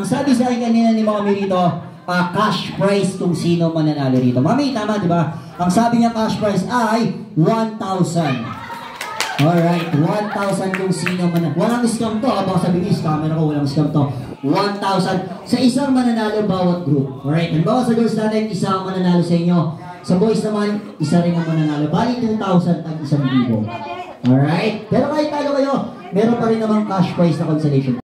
Ang sabi sa akin kanina ni Mami rito, ah, cash prize kung sino mananalo rito. Mami, tama, di ba? Ang sabi niya cash prize ay 1,000. Alright, 1,000 kung sino mananalo. Walang scam to, ha? Baka sabihin, scammer ako, walang scam to. 1,000 sa isang mananalo bawat group. Alright, halimbawa sa girls natin, isa ang mananalo sa inyo. Sa boys naman, isa rin ang mananalo. Bali 2,000 at 1,000. Alright? Pero kahit talo kayo, meron pa rin namang cash prize na consolation.